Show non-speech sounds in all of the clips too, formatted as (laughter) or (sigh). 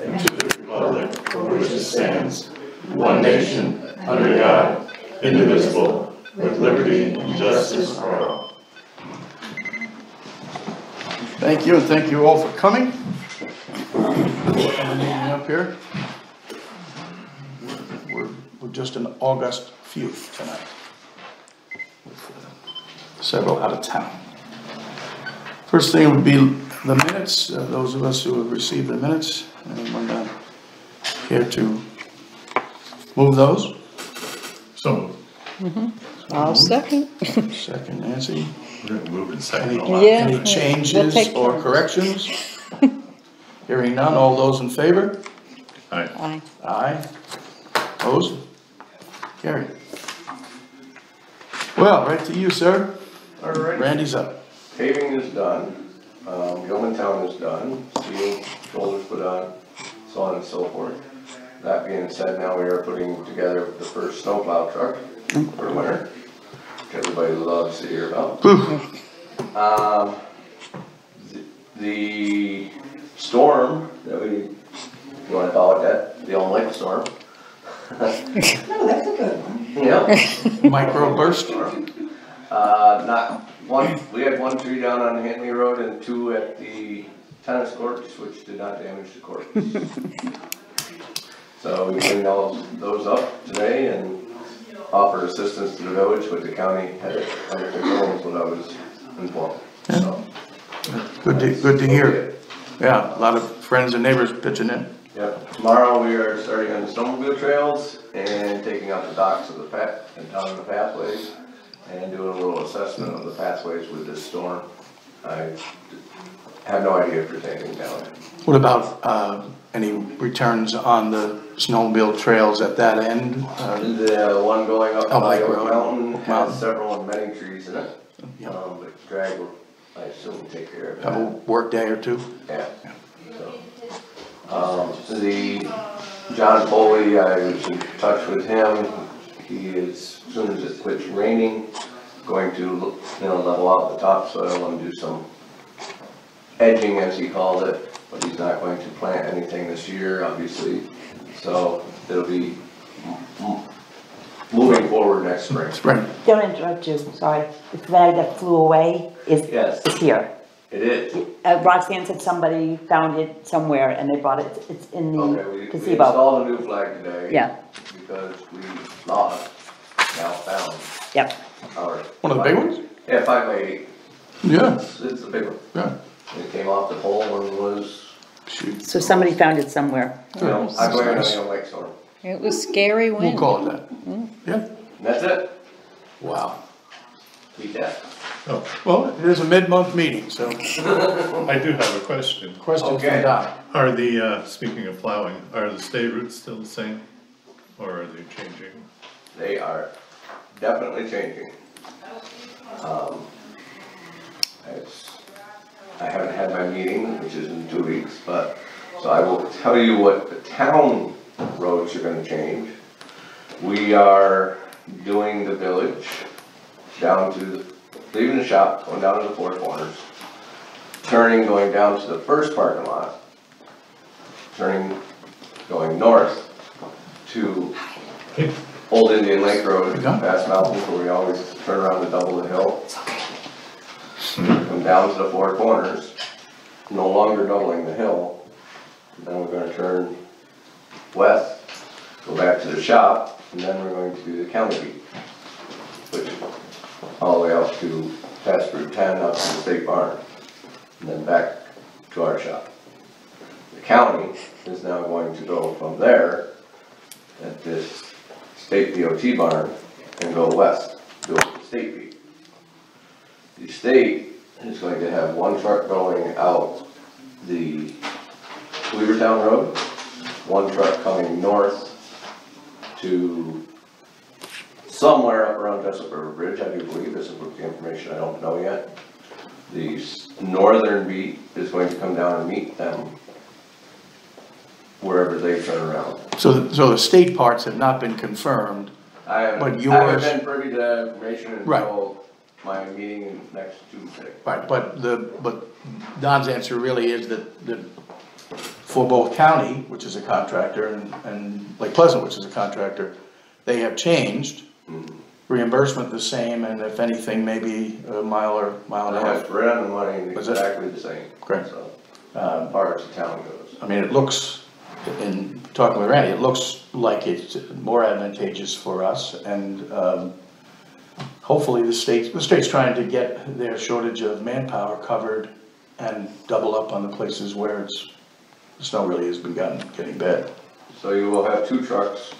and to the republic for which it stands, one nation, under God, indivisible, with liberty and justice for all. Thank you, and thank you all for coming. Coming up here. We're, we're just an august few tonight. Several out of town. First thing would be the minutes, Uh, those of us who have received the minutes, anyone uh, care to move those? So, I'll second. Second, Nancy. we're gonna move in Any, second. Yeah. any We'll changes take or turns. corrections? (laughs) Hearing none, all those in favor? Aye. Aye. Aye. Opposed? Carried. Well, right to you, sir. All right, Randy's up. paving is done, um, Gilman Town is done, steel shoulders put on, so on and so forth. That being said, now we are putting together the first snowplow truck for the winter, which everybody loves to hear about. Um, the- the storm that we, if you wanna call it that, the Elm Lake storm. (laughs) No, that's a good one. Yeah. Micro burst. Uh, not, one, we had one tree down on Henley Road and two at the tennis courts, which did not damage the courts. So we cleaned all those up today and offered assistance to the village, but the county had it under control, is what I was informed, so. Good to, good to hear. Yeah, a lot of friends and neighbors pitching in. Yep, tomorrow we are starting on the snowmobile trails and taking out the docks of the path, and down the pathways, and doing a little assessment of the pathways with this storm. I have no idea if there's anything down there. What about, uh, any returns on the snowmobile trails at that end? Uh, The one going up Oh, Lake Road. Mountain Mountain. has several and many trees in it. Yeah. Um, but drag will, I assume, take care of it. Have a work day or two? yeah. So, Um, the, John Foley, I was in touch with him, he is, as soon as it quits raining, going to, you know, level out the topsoil and do some edging, as he called it, but he's not going to plant anything this year, obviously, so it'll be m- m- moving forward next spring. Spring. Don't interrupt you, sorry. The flag that flew away is, Yes. is here. It is, Uh, Roxanne said somebody found it somewhere and they brought it, it's in okay, the we we gazebo. installed a new flag today. Yeah. Because we lost, now found, Yep, our. One of the big ones? Yeah, five by eight, Yeah, it's, it's a big one, yeah. it came off the pole and was, Shoot, so somebody found it somewhere. you know, I go in on the lake storm, It was scary when we'll wind. call it that. Yeah, and that's it, wow. Beat that. Oh, Well, it is a mid-month meeting, so I do have a question. question from Okay. Doc. Are the, uh, speaking of plowing, are the stay routes still the same? Or are they changing? They are definitely changing. Um, It's, I haven't had my meeting, which is in two weeks, but, so I will tell you what the town roads are gonna change. We are doing the village down to, leaving the shop, going down to the four corners, turning, going down to the first parking lot, turning, going north to Old Indian Lake Road, past Mountains, where we always turn around to double the hill. Come down to the four corners, no longer doubling the hill. Then we're gonna turn west, go back to the shop, and then we're going to do the county beat. All the way out to past Route ten, up to the state barn, and then back to our shop. The county is now going to go from there at this state DOT barn and go west, do the state beat. The state is going to have one truck going out the Weavertown Road, one truck coming north to somewhere up around Jessup River Bridge, I do believe, this is the information I don't know yet. The s- northern beat is going to come down and meet them wherever they turn around. So, so the state parts have not been confirmed. I haven't, But I haven't yours- been privy to that information Right. until my meeting next Tuesday. Right, but the, but Don's answer really is that, that for both county, which is a contractor, and, and Lake Pleasant, which is a contractor, they have changed. Reimbursement the same, and if anything, maybe a mile or mile and a half. Right on the money, Was it? exactly the same. Correct. So, Um, as far as the town goes. I mean, it looks, in talking with Randy, it looks like it's more advantageous for us and, um, hopefully the state, the state's trying to get their shortage of manpower covered and double up on the places where it's, the snow really has begun getting bad. So you will have two trucks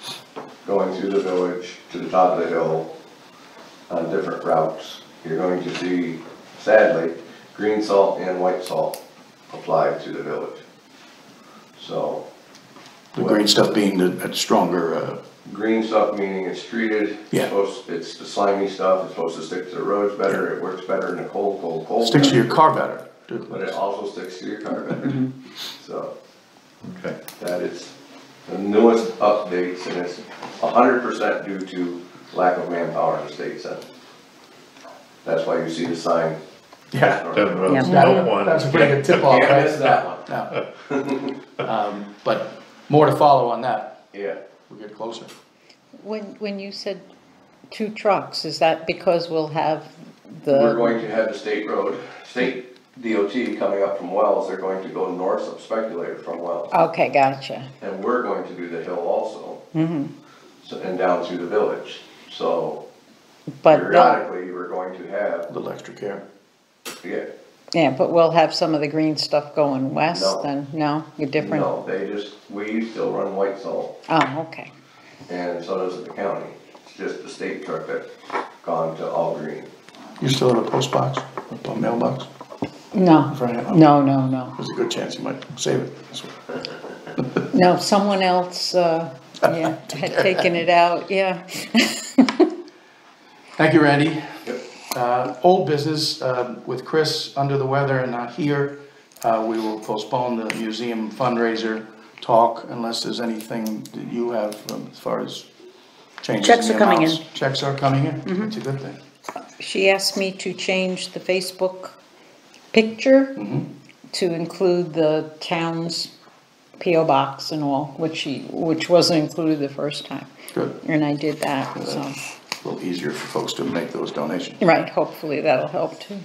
going through the village to the top of the hill on different routes. You're going to see, sadly, green salt and white salt applied to the village. So, The green stuff being the, that stronger, uh, green stuff meaning it's treated, it's Yeah. supposed, it's the slimy stuff, it's supposed to stick to the roads better, it works better in a cold, cold, cold. sticks to your car better. But it also sticks to your car better. So, Okay. that is the newest updates and it's hundred percent due to lack of manpower in the state center. That's why you see the sign. Yeah, Down the road, Yeah. smoke one. that's a pretty good tip off, Can't miss right? that one. No. (laughs) Um, but more to follow on that, Yeah, we get closer. When, when you said two trucks, is that because we'll have the we're the, going to have the state road, state DOT coming up from Wells, they're going to go north of Speculator from Wells. okay, gotcha. And we're going to do the hill also. Mm-hmm. So, and down through the village. So But, they'll- periodically, we're going to have, A little extra care. yeah, yeah, but we'll have some of the green stuff going west No. then, no, you're different? no, they just, we still run white salt. Oh, okay, And so does the county. It's just the state truck that's gone to all green. You still have a post box, a mailbox no, in front of you? no, no, no, There's a good chance you might save it. this no, someone else, uh, (laughs) yeah, had taken it out, yeah. (laughs) Thank you, Randy. Uh, old business, um, with Chris under the weather and not here, uh, we will postpone the museum fundraiser talk unless there's anything that you have um, as far as changes in Checks the are coming amounts. Checks are coming in, that's a good thing. She asked me to change the Facebook picture Mm-hmm. to include the town's PO box and all, which she, which wasn't included the first time. Good, And I did that, so, a little easier for folks to make those donations. right, hopefully that'll help too.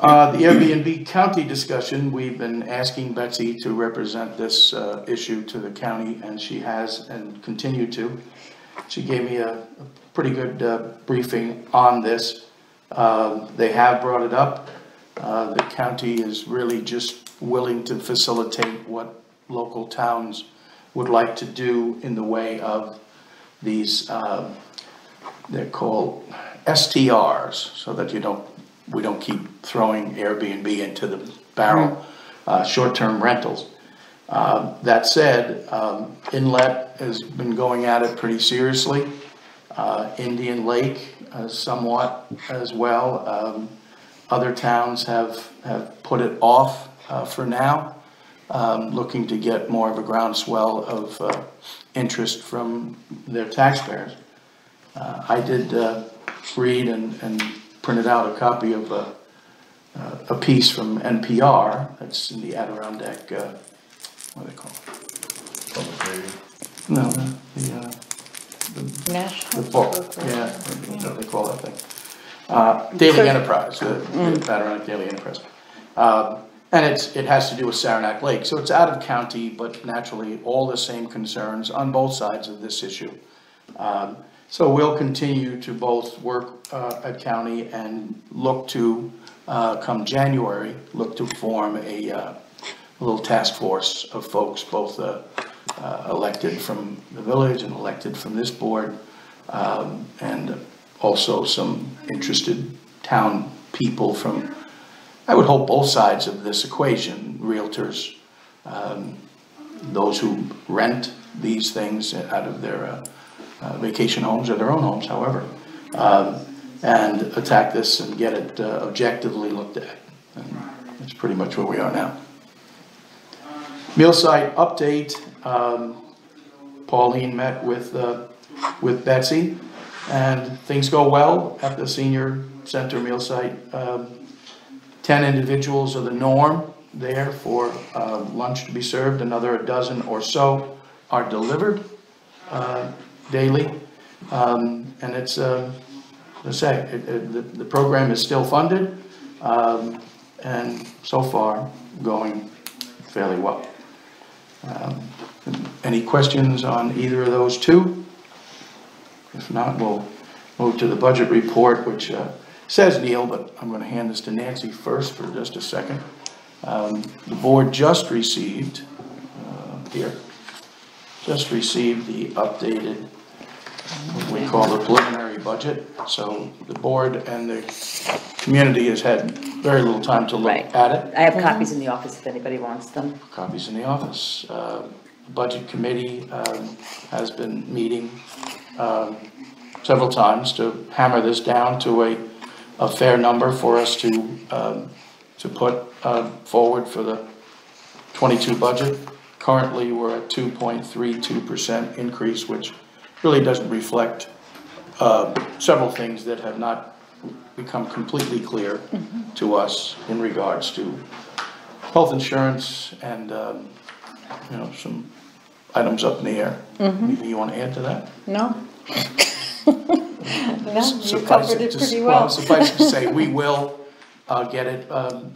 Uh, the Airbnb county discussion, we've been asking Betsy to represent this, uh, issue to the county, and she has and continued to. She gave me a, a pretty good, uh, briefing on this. Uh, they have brought it up. Uh, the county is really just willing to facilitate what local towns would like to do in the way of these, um, they're called STRs, so that you don't, we don't keep throwing Airbnb into the barrel, uh, short-term rentals. Um, That said, um, Inlet has been going at it pretty seriously. Uh, Indian Lake uh, somewhat as well. Um, Other towns have, have put it off uh, for now, um, looking to get more of a groundswell of uh, interest from their taxpayers. Uh, I did uh, read and, and printed out a copy of a, uh, a piece from NPR, that's in the Adirondack, uh, what do they call it? Public radio. No, the, the, uh, National. the book, yeah, what do they call that thing? Uh, Daily Enterprise, the the Adirondack Daily Enterprise. Um, And it's, it has to do with Saranac Lake, so it's out of county, but naturally, all the same concerns on both sides of this issue. Um, So we'll continue to both work uh, at county and look to, uh, come January, look to form a, uh, little task force of folks, both uh, uh, elected from the village and elected from this board, um, and also some interested town people from, I would hope, both sides of this equation, realtors, um, those who rent these things out of their uh, uh, vacation homes or their own homes, however, um, and attack this and get it uh, objectively looked at. And that's pretty much where we are now. Meal site update, um, Pauline met with, uh, with Betsy, and things go well at the senior center meal site. Um, Ten individuals are the norm there for uh, lunch to be served, another a dozen or so are delivered uh, daily. Um, And it's, uh, as I say, it- it- the the program is still funded, um, and so far, going fairly well. Um, Any questions on either of those two? If not, we'll move to the budget report, which uh, says Neil, but I'm gonna hand this to Nancy first for just a second. Um, The board just received, uh, here, just received the updated, what we call the preliminary budget. So the board and the community has had very little time to look Right. at it I have copies in the office if anybody wants them. copies in the office. Uh, the Budget Committee um, has been meeting um, several times to hammer this down to a, a fair number for us to, um, to put uh, forward for the 22 budget. Currently, we're at 2.32% increase, which really doesn't reflect uh, several things that have not become completely clear to us in regards to health insurance and, um, you know, some items up in the air. Anything you wanna add to that? No? (laughs) No, you Suffice covered it to- pretty well. Suffice to say, we (laughs) will, uh, get it, um,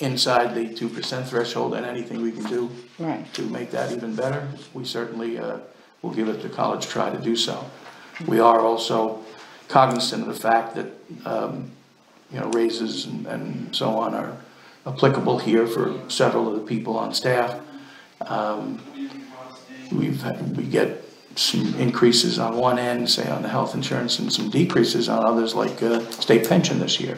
inside the two percent threshold and anything we can do Right. to make that even better, we certainly, uh, will give it the college try to do so. We are also cognizant of the fact that, um, you know, raises and, and so on are applicable here for several of the people on staff. Um, We've, had- we get some increases on one end, say on the health insurance, and some decreases on others, like, uh, state pension this year,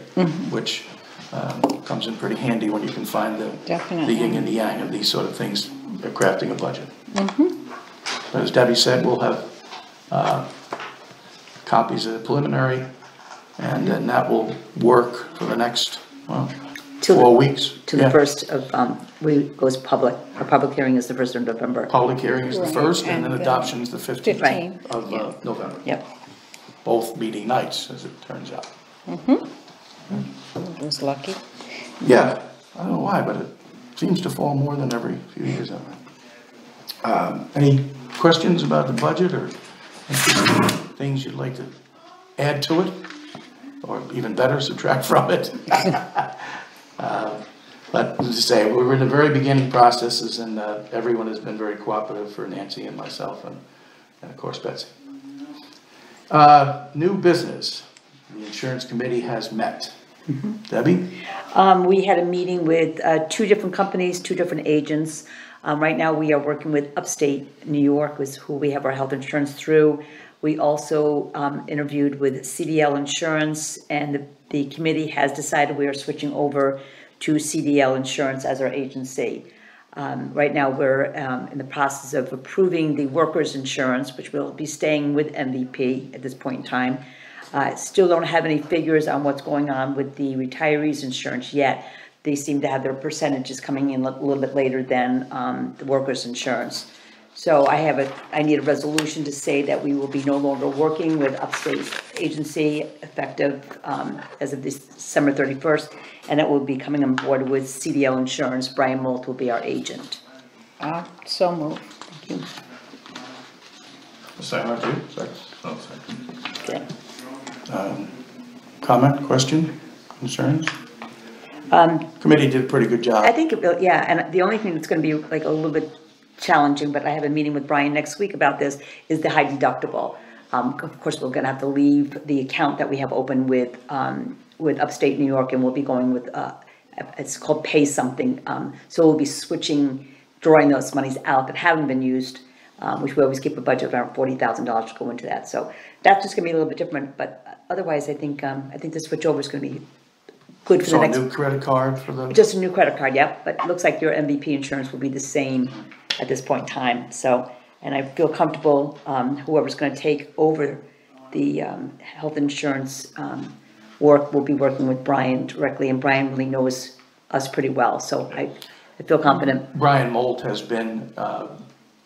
which, um, comes in pretty handy when you can find the, the Definitely. yin and the yang of these sort of things, uh, crafting a budget. But as Debbie said, we'll have, uh, copies of the preliminary, and then that will work for the next, well, Till the- four weeks. To the Yeah. first of, um, we, goes public, our public hearing is the first of November. Public hearing is the Right, first, and then and, uh, adoption is the fifteenth 15, of uh, November. Yep. Both meeting nights, as it turns out. It was lucky. Yeah, I don't know why, but it seems to fall more than every few years. that way. Um, Any questions about the budget or things you'd like to add to it? Or even better, subtract from it? (laughs) Uh, But as I say, we're in the very beginning processes and uh, everyone has been very cooperative for Nancy and myself and, and of course Betsy. Uh, New business, the insurance committee has met. Debbie? Um, we had a meeting with, uh, two different companies, two different agents. Um, right now, we are working with Upstate New York, is who we have our health insurance through. We also, um, interviewed with CDL Insurance, and the, the committee has decided we are switching over to CDL Insurance as our agency. Um, right now, we're, um, in the process of approving the workers' insurance, which will be staying with MVP at this point in time. Uh, still don't have any figures on what's going on with the retirees' insurance yet. They seem to have their percentages coming in a little bit later than, um, the workers' insurance. So I have a, I need a resolution to say that we will be no longer working with Upstate Agency effective, um, as of this December thirty-first. And that we'll be coming on board with CDL Insurance. Brian Molt will be our agent. Uh, so moved. Thank you. Second. Second. Okay. Comment, question, concerns? Committee did a pretty good job. I think, it will- yeah, and the only thing that's gonna be like a little bit challenging, but I have a meeting with Brian next week about this, is the high deductible. Um, of course, we're gonna have to leave the account that we have open with, um, with Upstate New York, and we'll be going with, uh, it's called Pay Something, um, so we'll be switching, drawing those monies out that haven't been used, um, which we always keep a budget of around forty thousand dollars to go into that, so that's just gonna be a little bit different, but otherwise, I think, um, I think the switch over is gonna be good for the So a next. new credit card for the, Just a new credit card, yep, but it looks like your MVP insurance will be the same at this point in time, so, and I feel comfortable, um, whoever's gonna take over the, um, health insurance, um, work, will be working with Brian directly, and Brian really knows us pretty well, so I, I feel confident. Brian Molt has been, uh,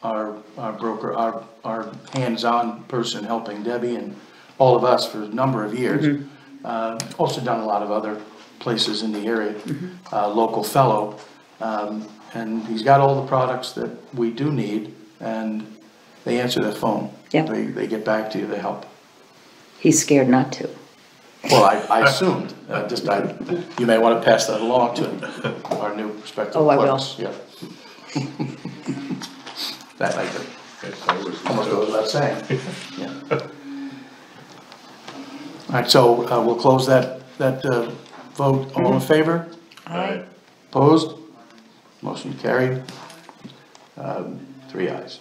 our, our broker, our, our hands-on person helping Debbie and all of us for a number of years. Uh, also done a lot of other places in the area, uh, local fellow. Um, and he's got all the products that we do need, and they answer their phone. Yeah. They, they get back to you, they help. He's scared not to. Well, I, I assumed, uh, just, I, you may wanna pass that along to our new prospective Oh, I will. clerks, yeah. That, I could, almost goes without saying, yeah. All right, so, uh, we'll close that, that, uh, vote, all in favor? Aye. Opposed? Motion carried. Um, Three ayes.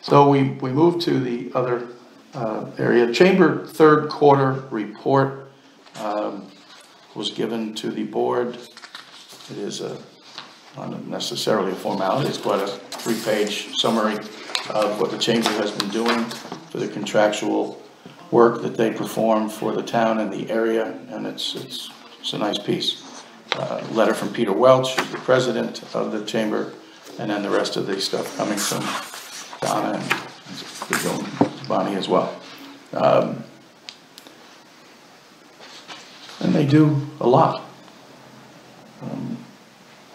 So we, we move to the other uh, area. Chamber third quarter report um, was given to the board. It is a, not necessarily a formality, it's quite a three-page summary of what the chamber has been doing for the contractual work that they perform for the town and the area, and it's, it's, it's a nice piece. Uh, Letter from Peter Welch, who's the president of the chamber, and then the rest of the stuff coming from Donna and Bonnie as well. Um, And they do a lot. Um,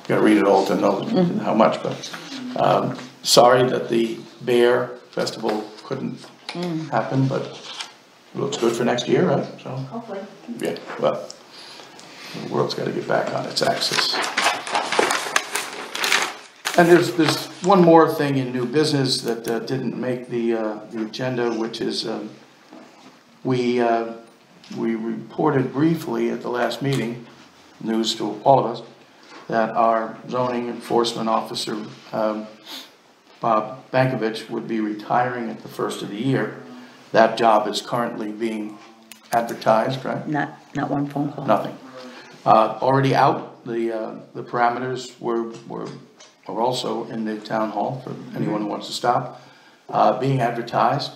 Gotta read it all to know how much, but, um, sorry that the Bear Festival couldn't happen, but it looks good for next year, right? So, Hopefully. yeah, well, the world's gotta get back on its axis. And there's, there's one more thing in new business that uh, didn't make the, uh, the agenda, which is, um, we, uh, we reported briefly at the last meeting, news to all of us, that our zoning enforcement officer, um, Bob Bankovich, would be retiring at the first of the year. That job is currently being advertised, right? Not, not one phone call. Nothing. Uh, already out, the, uh, the parameters were, were, are also in the town hall for anyone who wants to stop, uh, being advertised.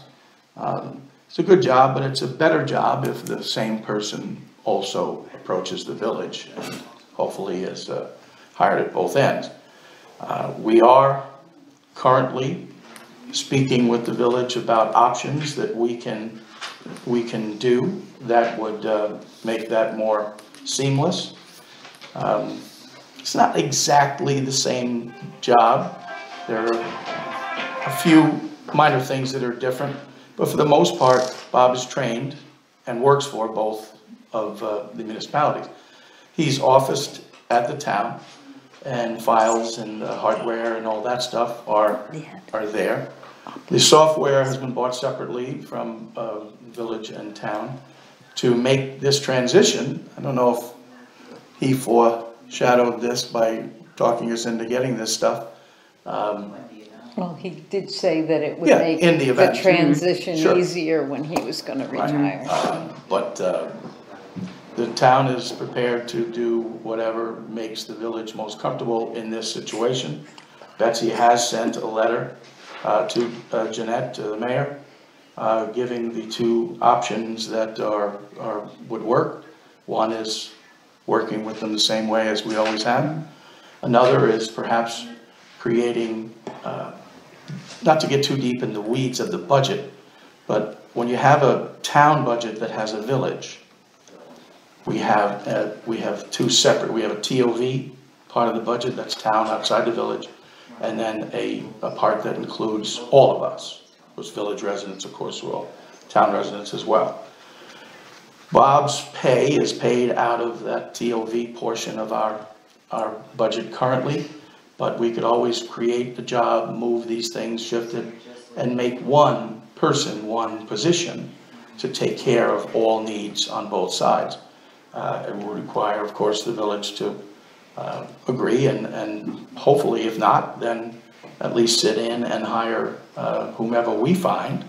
Um, It's a good job, but it's a better job if the same person also approaches the village and hopefully is, uh, hired at both ends. Uh, we are currently speaking with the village about options that we can, we can do that would, uh, make that more seamless. Um, It's not exactly the same job. There are a few minor things that are different, but for the most part, Bob is trained and works for both of uh, the municipalities. He's officed at the town, and files and uh, hardware and all that stuff are, are there. The software has been bought separately from uh, village and town to make this transition. I don't know if he foreshadowed this by talking us into getting this stuff. Um, Well, he did say that it would Yeah, make in the event. transition Sure. easier when he was gonna retire. Uh, But uh, the town is prepared to do whatever makes the village most comfortable in this situation. Betsy has sent a letter uh, to uh, Jeanette, to the mayor, uh, giving the two options that are, are, would work. One is working with them the same way as we always have. Another is perhaps creating, uh, not to get too deep in the weeds of the budget, but when you have a town budget that has a village, we have, uh, we have two separate, we have a TOV part of the budget, that's town outside the village, and then a, a part that includes all of us, those village residents, of course, we're all town residents as well. Bob's pay is paid out of that TOV portion of our, our budget currently, but we could always create the job, move these things, shift it, and make one person, one position to take care of all needs on both sides. Uh, it would require, of course, the village to, uh, agree and, and hopefully if not, then at least sit in and hire, uh, whomever we find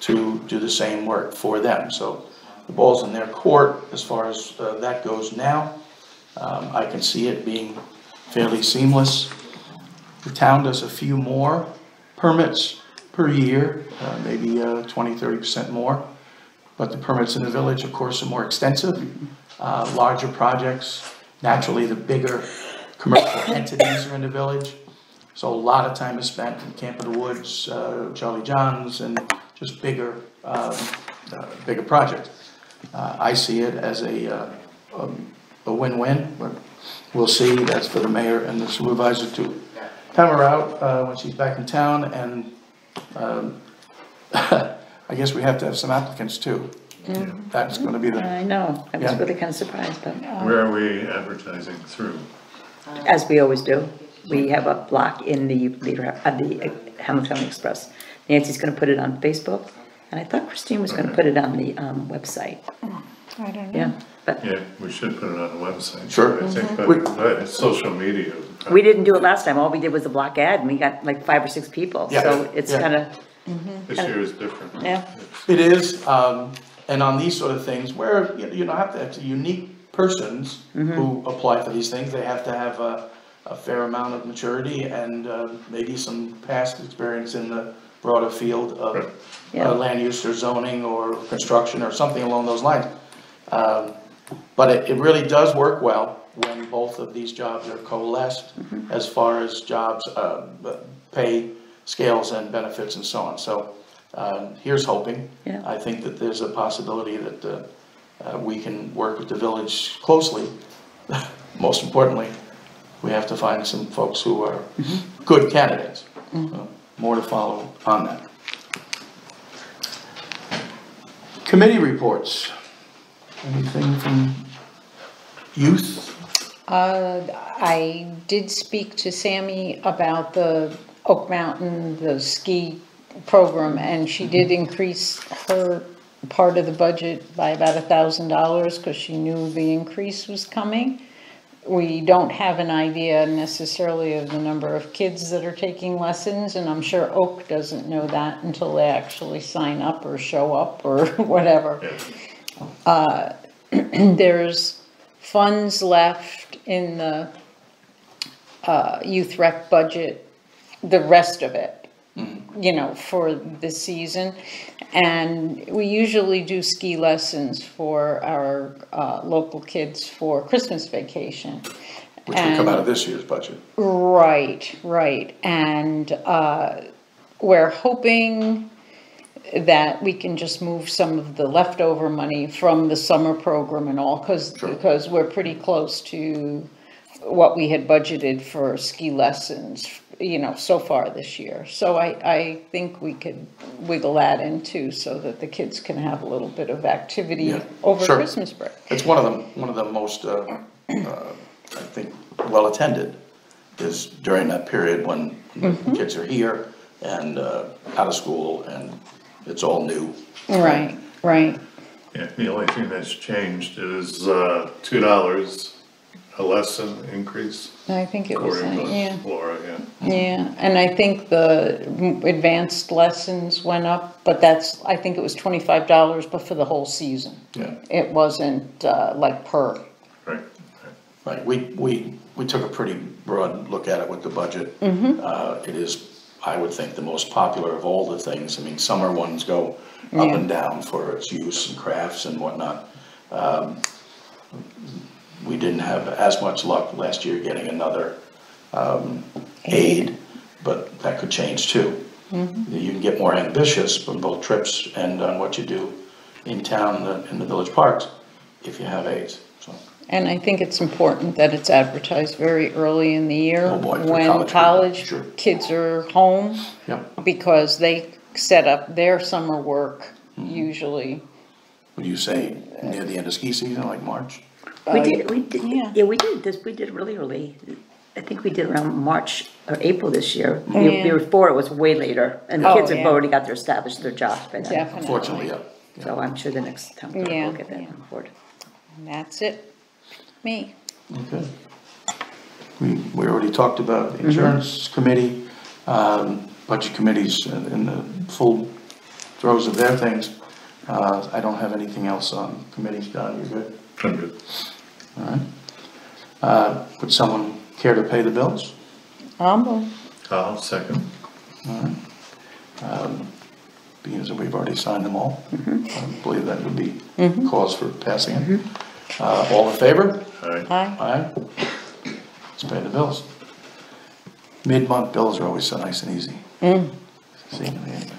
to do the same work for them. So the ball's in their court as far as uh, that goes now. Um, I can see it being fairly seamless. The town does a few more permits per year, uh, maybe uh, 20, 30% more. But the permits in the village, of course, are more extensive, uh, larger projects. Naturally, the bigger commercial entities are in the village. So a lot of time is spent in Camp of the Woods, uh, Charlie John's, and just bigger, um, uh, bigger projects. Uh, I see it as a, uh, um, a win-win, but we'll see, that's for the mayor and the supervisor to have her out, uh, when she's back in town, and, um, (laughs) I guess we have to have some applicants too. That's gonna be the, I know, I was Yeah. really kind of surprised, but Where are we advertising through? as we always do, we have a block in the leader, uh, the Hamilton Express. Nancy's gonna put it on Facebook, and I thought Christine was gonna put it on the, um, website, I don't know. yeah, but Yeah, we should put it on the website. Sure. I think, We- but, but it's social media. we didn't do it last time, all we did was a block ad, and we got like five or six people, Yeah, so it's yeah. kinda, This year is different. Yeah. it is, um, and on these sort of things, where, you you know, have to, have unique persons who apply for these things, they have to have a, a fair amount of maturity and, uh, maybe some past experience in the broader field of Yeah. uh, land use or zoning or construction or something along those lines. Um, But it, it really does work well when both of these jobs are coalesced as far as jobs, uh, pay scales and benefits and so on. So, um, here's hoping. Yeah. I think that there's a possibility that, uh, uh, we can work with the village closely. (laughs) Most importantly, we have to find some folks who are good candidates. So, More to follow on that. Committee reports. Anything from youth? Uh, I did speak to Sammy about the Oak Mountain, the ski program, and she did increase her part of the budget by about a thousand dollars, cause she knew the increase was coming. We don't have an idea necessarily of the number of kids that are taking lessons, and I'm sure Oak doesn't know that until they actually sign up or show up or (laughs) whatever Yeah. (clears throat) there's funds left in the uh, youth rec budget, the rest of it, you know, for the season. And we usually do ski lessons for our uh, local kids for Christmas vacation. Which would come out of this year's budget. Right, right, and, uh, we're hoping that we can just move some of the leftover money from the summer program and all, cause, Sure. because we're pretty close to what we had budgeted for ski lessons, you know, so far this year. So I, I think we could wiggle that in too, so that the kids can have a little bit of activity Yeah, over sure. Christmas break. It's one of the, one of the most, uh, uh, I think, well-attended is during that period when the kids are here and uh, out of school and it's all new. Right, right. Yeah, the only thing that's changed is, uh, two dollars a lesson increase, I think it was, according uh, yeah. to Laura, yeah. Yeah, and I think the advanced lessons went up, but that's, I think it was twenty-five dollars, but for the whole season. Yeah. It wasn't, uh, like per, Right, right. Right, we, we, we took a pretty broad look at it with the budget. Uh, it is, I would think, the most popular of all the things, I mean, summer ones go up Yeah. and down for its use and crafts and whatnot. Um, We didn't have as much luck last year getting another, um, aid, but that could change too. You can get more ambitious on both trips and on what you do in town, the- in the village parks, if you have aids, so. and I think it's important that it's advertised very early in the year. Oh, boy, for When college people, college sure. kids are home, Yep. because they set up their summer work Mm-hmm. usually. Would you say near the end of ski season, like March? We Uh, did, we did, yeah. yeah, we did this, we did really early. I think we did around March or April this year. Be- Yeah. Before it was way later, and the Oh, kids have yeah. already got their established their jobs by then. Definitely. Unfortunately, yeah. So I'm sure the next town clerk Yeah, will get that yeah. on board. And that's it, me. Okay. We, we already talked about the insurance committee, um, budget committees in in the full throes of their things. Uh, I don't have anything else on committees, Don, you good? I'm good. All right. Uh, would someone care to pay the bills? Um, I'll second. Being as we've already signed them all, I believe that would be cause for passing it. Uh, all in favor? Aye. Aye. Aye. Let's pay the bills. Mid-month bills are always so nice and easy. See, anyway.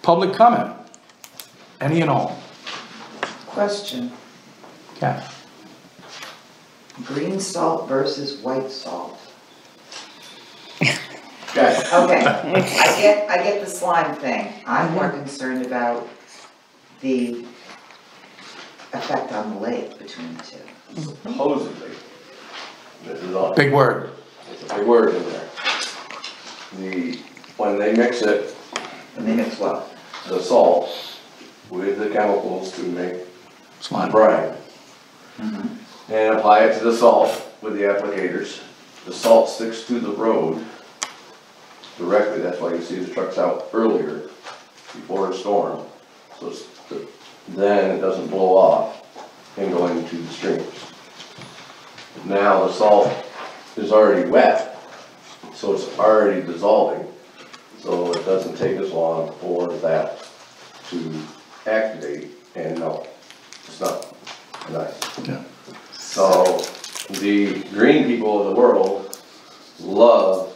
Public comment, any and all. Question, Kath? Green salt versus white salt. (laughs) Okay, Okay, (laughs) I get, I get the slime thing. I'm more concerned about the effect on the lake between the two. supposedly, this is all, Big word. it's a big word in there. The, when they mix it, And then it's what? the salt with the chemicals to make Slime. brine. Mm-hmm. And apply it to the salt with the applicators. The salt sticks to the road directly, that's why you see the trucks out earlier, before a storm. So it's, then it doesn't blow off and go into the streams. Now the salt is already wet, so it's already dissolving. So it doesn't take as long for that to activate and melt. It's not nice. Yeah. So the green people of the world love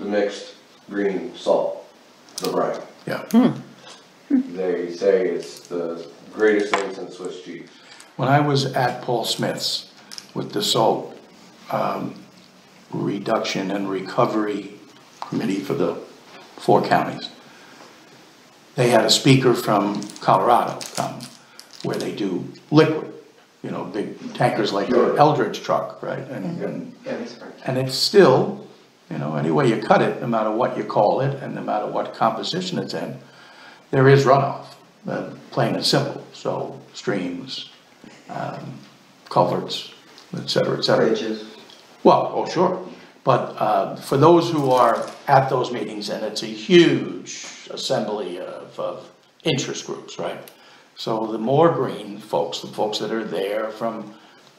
the mixed green salt, the brine. Yeah. They say it's the greatest thing since Swiss cheese. When I was at Paul Smith's with the salt um, reduction and recovery committee for the four counties, they had a speaker from Colorado come, where they do liquid, you know, big tankers like your Eldridge truck, right? And, and and it's still, you know, any way you cut it, no matter what you call it, and no matter what composition it's in, there is runoff, uh, plain and simple. So streams, um, culverts, et cetera, et cetera. Bridges. Well, oh, sure, but, uh, for those who are at those meetings, and it's a huge assembly of, of interest groups, right? So the more green folks, the folks that are there from,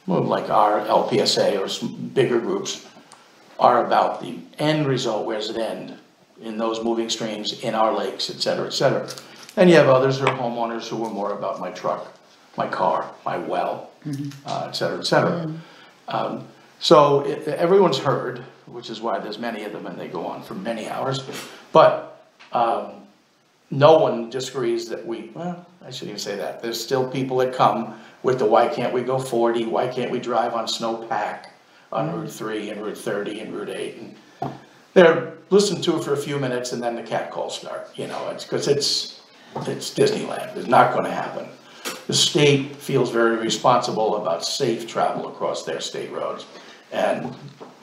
well, like our LPSA or some bigger groups, are about the end result, where's it end? In those moving streams, in our lakes, et cetera, et cetera. And you have others who are homeowners who are more about my truck, my car, my well, uh, et cetera, et cetera. Um, So it- everyone's heard, which is why there's many of them and they go on for many hours. But um, no one disagrees that we, well, I shouldn't even say that. There's still people that come with the why can't we go forty? Why can't we drive on snowpack on Route mm. three and Route thirty and Route eight? And They're, listen to it for a few minutes and then the cat calls start, you know, it's, cause it's, it's Disneyland. It's not gonna happen. The state feels very responsible about safe travel across their state roads. And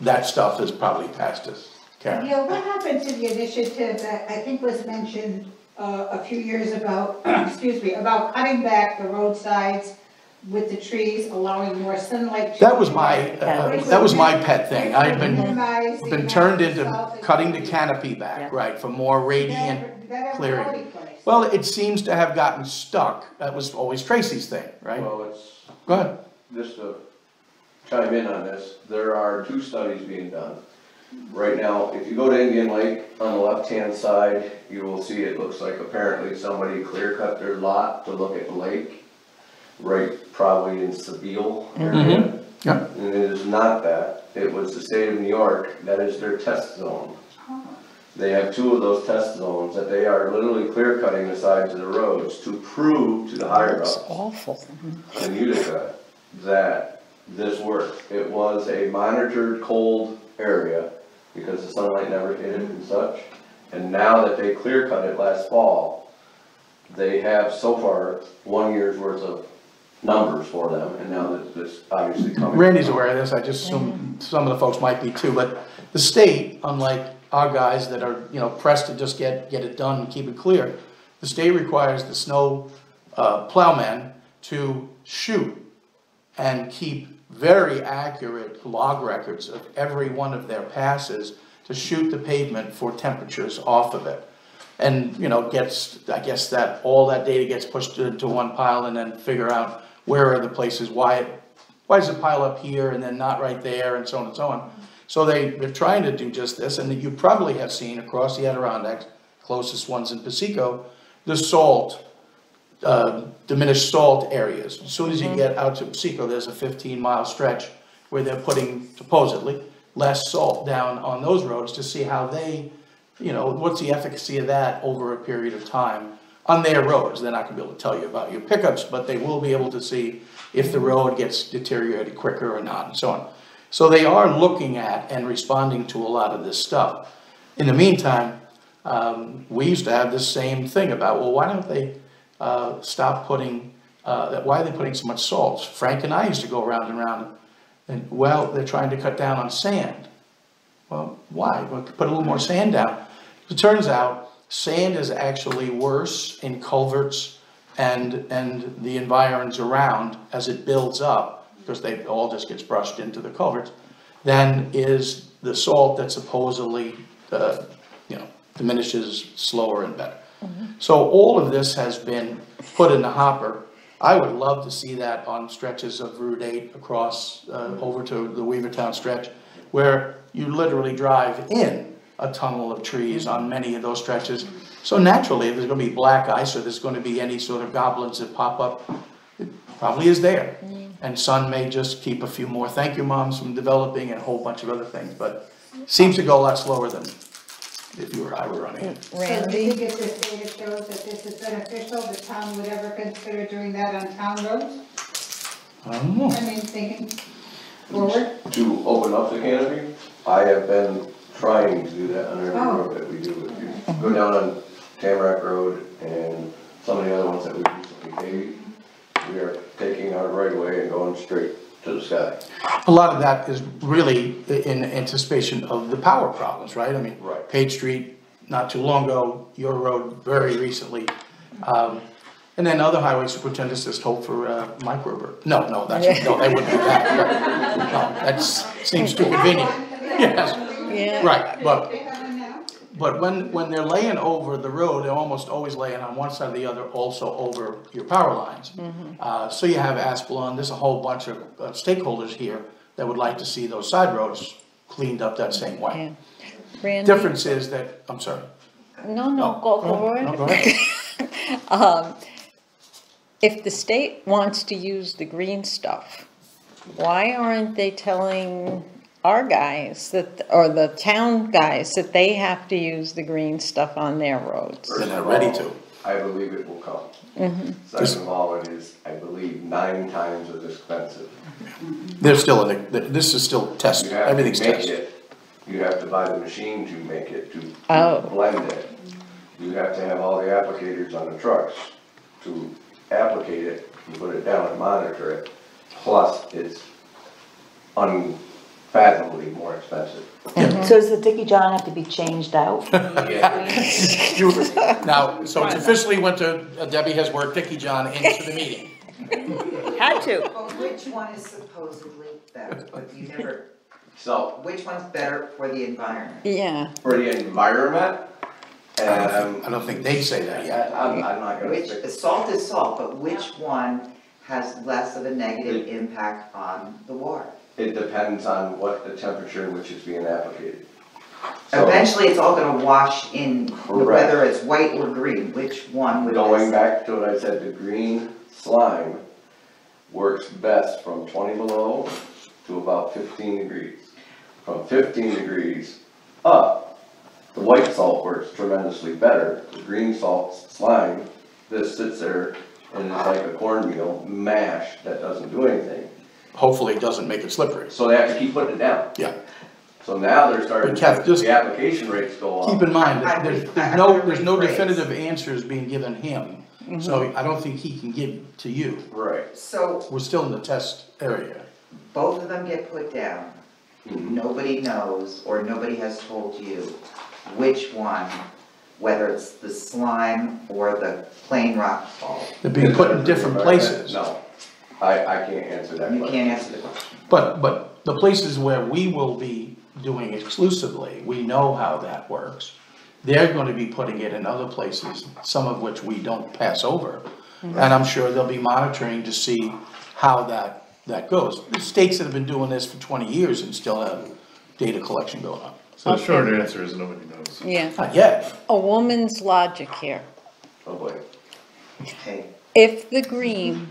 that stuff is probably past us. Karen? Neil, what happened to the initiative that I think was mentioned uh, a few years ago, (clears throat) excuse me, about cutting back the roadsides with the trees, allowing more sunlight? to- That was my, uh, that was my pet thing. I've been, Minimize the been turned amount of into that cutting the canopy back, right, for more radiant that- did that ever clearing. go anyplace? Well, it seems to have gotten stuck. That was always Tracy's thing, right? Well, it's, Go ahead. just to chime in on this, there are two studies being done. Right now, if you go to Indian Lake, on the left-hand side, you will see it looks like apparently somebody clear cut their lot to look at the lake. Right, probably in Sabael mm-hmm. area. Yeah. And it is not that, it was the state of New York, that is their test zone. Oh. They have two of those test zones that they are literally clear cutting the sides of the roads to prove to the higher ups It's awful. Mm-hmm. in Utica that this worked. It was a monitored cold area because the sunlight never hit it and such. And now that they clear cut it last fall, they have so far one year's worth of numbers for them and now that this obviously coming. Randy's aware of this, I just assume some of the folks might be too, but the state, unlike our guys that are, you know, pressed to just get, get it done and keep it clear, the state requires the snow uh, plowmen to shoot and keep very accurate log records of every one of their passes to shoot the pavement for temperatures off of it. And, you know, gets, I guess that, all that data gets pushed into one pile and then figure out where are the places, why, it- why does it pile up here and then not right there and so on and so on. So they, they're trying to do just this, and you probably have seen across the Adirondacks, closest ones in Piseco, the salt, uh, diminished salt areas. As soon as you get out to Piseco, there's a fifteen mile stretch where they're putting supposedly less salt down on those roads to see how they, you know, what's the efficacy of that over a period of time on their roads, they're not gonna be able to tell you about your pickups, but they will be able to see if the road gets deteriorated quicker or not, and so on. So they are looking at and responding to a lot of this stuff. In the meantime, um, we used to have this same thing about, well, why don't they, uh, stop putting, uh, that- why are they putting so much salt? Frank and I used to go around and around, and, well, they're trying to cut down on sand. Well, why? Well, put a little more sand down. It turns out, sand is actually worse in culverts and, and the environs around as it builds up, because they, all just gets brushed into the culverts, than is the salt that supposedly, uh, you know, diminishes slower and better. So all of this has been put in the hopper. I would love to see that on stretches of Route eight across, uh, over to the Weavertown stretch, where you literally drive in a tunnel of trees on many of those stretches. So naturally, if there's gonna be black ice or there's gonna be any sort of goblins that pop up, it probably is there. And Sun may just keep a few more thank you moms from developing and a whole bunch of other things, but seems to go a lot slower than if you or I were running it. So do you Randy? think if this data shows that this is beneficial, the town would ever consider doing that on town roads? I don't know. I mean, thinking forward, To open up the canopy, I have been trying to do that on every Oh. road that we do. If you go down on Tamarack Road and some of the other ones that we recently paved, we are taking our right of way and going straight to the sky. A lot of that is really in anticipation of the power problems, right? I mean, Right. Page Street, not too long ago, your road very recently. Um, and then other highway superintendents just hope for, uh, microburst. No, no, that's, no, they wouldn't do that. (laughs) No, that seems too convenient. Yes, Yeah. right, but they have them now. But when, when they're laying over the road, they're almost always laying on one side or the other, also over your power lines. Uh, so you have Asplundh, there's a whole bunch of uh, stakeholders here that would like to see those side roads cleaned up that same way. Randy? Difference is that, I'm sorry. No, no, go, go No, go ahead. ahead. (laughs) If the state wants to use the green stuff, why aren't they telling our guys that, or the town guys that they have to use the green stuff on their roads? They're not ready to. I believe it will come. Mm-hmm. Second of all, it is, I believe, nine times as expensive. They're still, in the- this is still test, You have to everything's make tested. it, you have to buy the machine to make it, to Oh. blend it. You have to have all the applicators on the trucks to applicate it, and put it down and monitor it. Plus, it's unfathomably more expensive. So does the Dicky John have to be changed out? You- (laughs) Now, so it's officially went to, uh, Debbie has worked Dickey-john into the meeting. (laughs) Had to. But which one is supposedly better, but you never, So, which one's better for the environment? Yeah, for the environment, um, I don't think they say that yet. I- I'm, I'm not gonna Which, stick, salt is salt, but which one has less of a negative impact on the water? It depends on what the temperature in which it's being applicated. So, Eventually, it's all gonna wash in, Correct. whether it's white or green, which one would Going back to what I said, the green slime works best from twenty below to about fifteen degrees. From fifteen degrees up, the white salt works tremendously better. The green salt slime, this sits there and is like a cornmeal mash that doesn't do anything. Hopefully it doesn't make it slippery. So they have to keep putting it down. Yeah. So now they're starting, But Kath, just- the application rates go up. Keep in mind, that there's, there's no, would there's no rephrase. definitive answers being given him. So I don't think he can give to you. Right. So, We're still in the test area. both of them get put down, Mhm. nobody knows, or nobody has told you which one, whether it's the slime or the plain rock salt. They're being put in different places. No, I, I can't answer that You question. can't answer the question. But, but the places where we will be doing exclusively, we know how that works. They're gonna be putting it in other places, some of which we don't pass over. Mm-hmm. And I'm sure they'll be monitoring to see how that, that goes. The states that have been doing this for twenty years and still have data collection going on. So the short answer is nobody knows. yeah. Not yet. A woman's logic here. Oh boy. Okay, If the green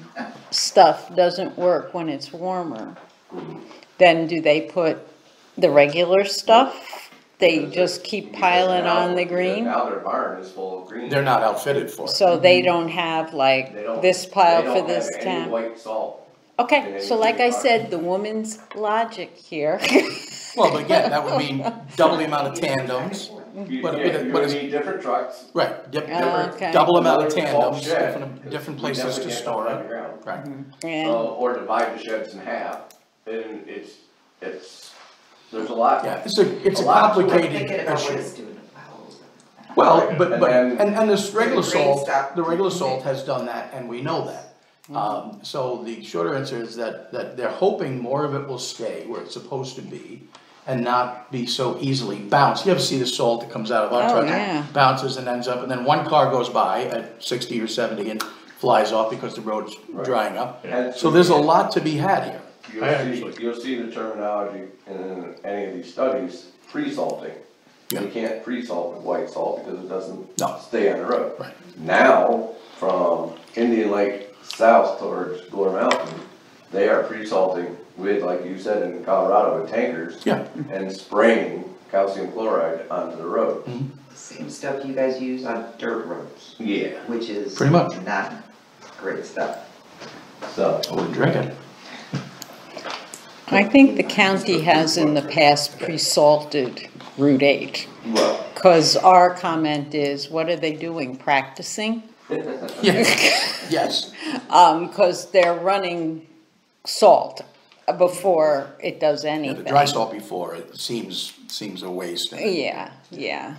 stuff doesn't work when it's warmer, then do they put the regular stuff they just keep piling on the green? Now their barn is full of green. They're not outfitted for it. So they mm-hmm. don't have They like don't- this pile they for don't this have any town? white salt. Okay, so like I said, the woman's logic here. Well, but again, that would mean (laughs) double the amount of tandems, You, But- yeah, but- you're but gonna it's- need different trucks. right, dip- Ah, different- okay. double amount of Another tandems, shed, different, 'cause different places to store dump it. it ground. Right, So, or divide the sheds in half, and it's, it's, there's a lot. yeah, it's a, it's a A complicated thinking issue. it's doing to fowls. Well, but, And but, then- and, and this regular The salt, stuff. the regular salt has done that, and we know that. Mm-hmm. Um, so the shorter answer is that, that they're hoping more of it will stay where it's supposed to be and not be so easily bounced. You ever see the salt that comes out of our Oh, truck? yeah. Bounces and ends up, and then one car goes by at sixty or seventy and flies off because the road's Right. drying up. And So there's a lot to be had here. You'll see, actually- you'll see the terminology in any of these studies, pre-salting. Yeah. You can't pre-salt with white salt because it doesn't No. stay on the road. Right. Now, from Indian Lake south towards Gore Mountain, they are pre-salting with, like you said, in Colorado with tankers. Yeah. And spraying calcium chloride onto the road. Same stuff you guys use on dirt roads, Yeah. which is. Pretty much. Not great stuff. So, I wouldn't drink it. I think the county has in the past pre-salted Route eight. well, Cause our comment is, what are they doing, practicing? (laughs) Yes, yes. Um, cause they're running salt before it does Yeah, anything. the dry salt before, it seems, seems a waste. Yeah, yeah.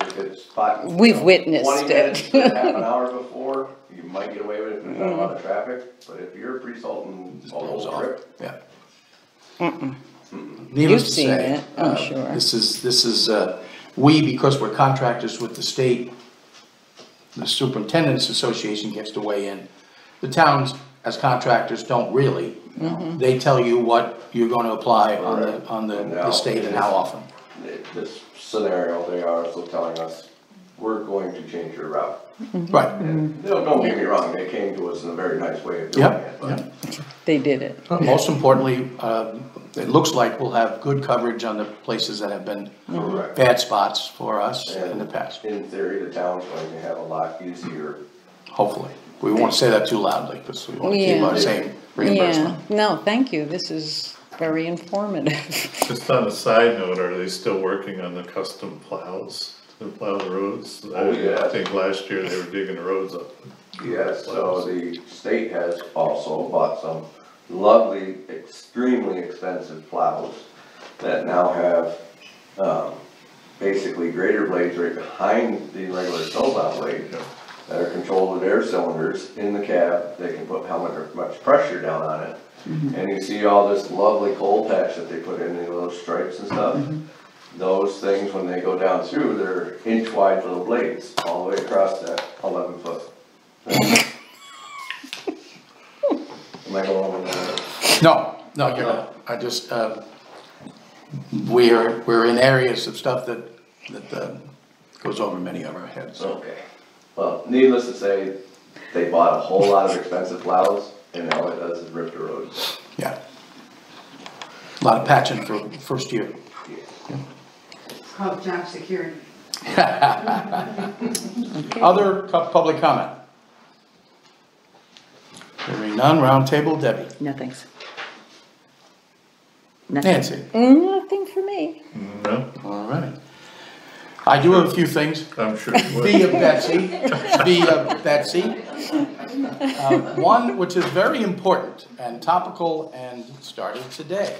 if it's hot. you We've know, witnessed Twenty it. minutes to half an (laughs) hour before, you might get away with it if there's not a lot of traffic, but if you're pre-salting Just all blows the off. trip, Yeah. You've to seen say, it, I'm uh, sure. This is, this is, uh, we, because we're contractors with the state, the superintendent's association gets to weigh in. The towns, as contractors, don't really. Mm-hmm. They tell you what you're gonna apply on the, on the, the state and how often. this scenario, they are also telling us, we're going to change your route. Right, And, don't, don't get me wrong, they came to us in a very nice way of doing Yep, it, but. They did it. most importantly, uh, it looks like we'll have good coverage on the places that have been correct. bad spots for us in the past, in theory, the town's going to have a lot easier, hopefully. We won't say that too loudly, because we wanna keep Yeah. our same Yeah, no, thank you, this is very informative. (laughs) Just on a side note, are they still working on the custom plows to plow the roads? Oh, yeah. I think last year they were digging the roads up. yes, so the state has also bought some lovely, extremely expensive plows that now have, um, basically grater blades right behind the regular snowplow blade that are controlled with air cylinders in the cab, they can put how much, much pressure down on it. And you see all this lovely coal patch that they put in, you little stripes and stuff. Those things, when they go down through, they're inch wide little blades, all the way across that eleven foot. Am I going over that? No, no, you're not. I just, uh, we're, we're in areas of stuff that, that, uh, goes over many of our heads. Okay, well, needless to say, they bought a whole lot of expensive plows, and all it does is rip the roads. Yeah. A Lot of patching for first year. It's called job security. (laughs) Other pu- public comment? Hearing none, round table, Debbie. No, thanks. Nothing. Nancy, Nothing for me. No, all right. I do have a few things. I'm sure you would. via Betsy, via Betsy. Uh, One which is very important and topical and started today.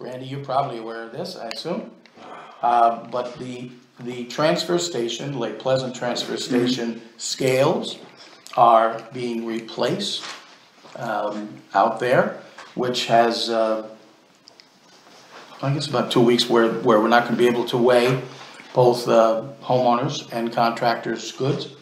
Randy, you're probably aware of this, I assume. Uh, But the, the transfer station, Lake Pleasant Transfer Station scales are being replaced um, out there, which has, uh, I guess about two weeks where, where we're not gonna be able to weigh both uh, homeowners and contractors' goods.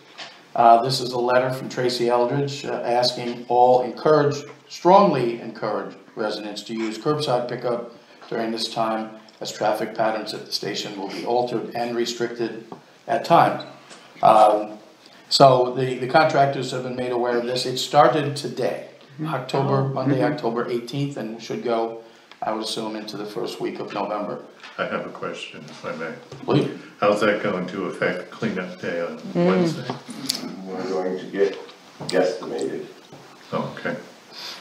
Uh, This is a letter from Tracy Eldridge uh, asking all encourage, strongly encourage residents to use curbside pickup during this time as traffic patterns at the station will be altered and restricted at times. Um, So the, the contractors have been made aware of this. It started today, October, Monday, October eighteenth, and should go I would assume into the first week of November. I have a question, if I may. Please. How's that going to affect cleanup day on Hmm. Wednesday? We're going to get guesstimated, Oh, Okay.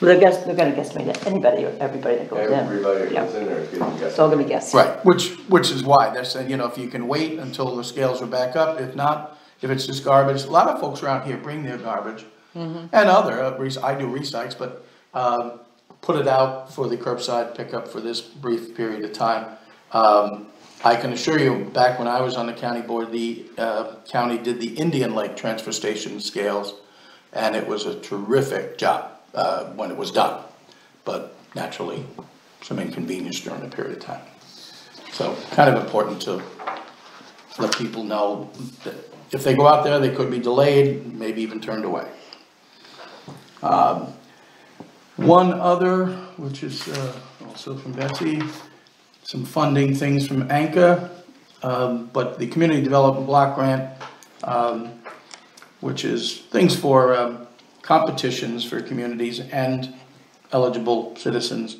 Well, they're guess, they're gonna guesstimate it, anybody, or everybody that goes in. everybody that Yeah. goes in there is getting It's all guesstimated. gonna be guessed. Right, which, which is why, they're saying, you know, if you can wait until the scales are back up, if not, if it's just garbage, a lot of folks around here bring their garbage. And other, uh, rec- I do recycles, but, um, put it out for the curbside pickup for this brief period of time. Um, I can assure you, back when I was on the county board, the, uh, county did the Indian Lake Transfer Station scales, and it was a terrific job, uh, when it was done. But naturally, some inconvenience during a period of time. So kind of important to let people know that if they go out there, they could be delayed, maybe even turned away. Um, One other, which is uh, also from Betsy, some funding things from ANCA, um, but the Community Development Block Grant, um, which is things for um, competitions for communities and eligible citizens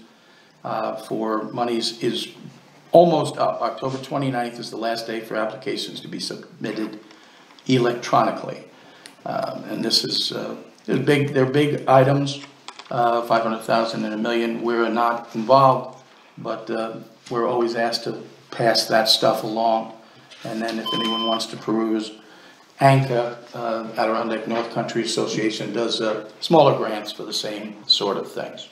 uh, for monies is almost up. October 29th is the last day for applications to be submitted electronically. Um, And this is, uh, they're big, they're big items, uh, 500,000 and a million. We're not involved, but uh, we're always asked to pass that stuff along. And then if anyone wants to peruse, ANCA, uh, Adirondack North Country Association, does uh, smaller grants for the same sort of things.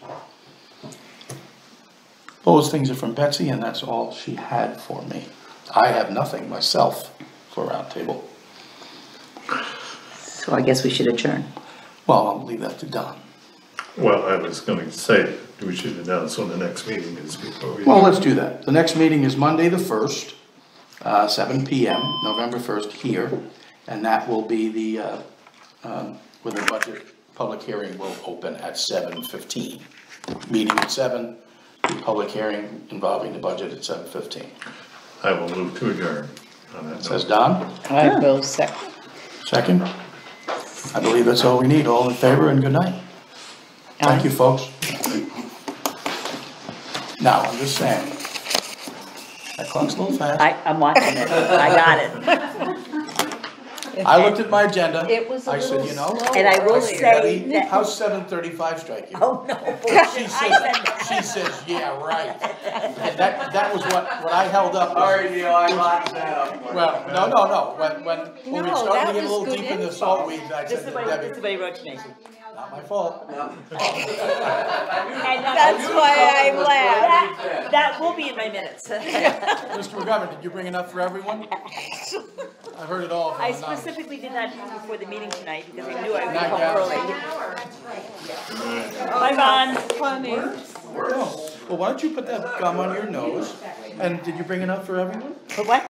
Those things are from Betsy, and that's all she had for me. I have nothing myself for roundtable. So I guess we should adjourn. Well, I'll leave that to Don. Well, I was going to say, we should announce when the next meeting is before we. Well, let's do that. The next meeting is Monday, the first, uh, seven P M, November first, here. And that will be the, uh, um, where the budget public hearing will open at seven fifteen. Meeting at seven, the public hearing involving the budget at seven fifteen. I will move to adjourn on that Says note. Don, I will second. second. I believe that's all we need. All in favor and good night. Thank you, folks. Now, I'm just saying. That clock's a little fast. I, I'm watching it, I got it. I looked at my agenda. It was a I said, little you know. slow. And I will I said, say "Betty, that- How's seven thirty-five strike you? Oh, no, She bullshit, I said says, that. she says, yeah, right. And that, that was what, what I held up. was- Sorry, Neil, I locked that up. Well, no, no, no, when, when, when we No, started to get a was little good deep in the info. salt weeds, I This said is to what, this is Debbie, what he wrote to me. Not my fault. (laughs) (laughs) That's why I laughed. That, that will be in my minutes. (laughs) Mr. McGovern, did you bring enough for everyone? I heard it all from I the numbers. specifically did not do before the meeting tonight because I knew I would be Night, home guys. early. Bye, Vaughn. Oh, Well, why don't you put that gum on your nose? And did you bring enough for everyone? But what?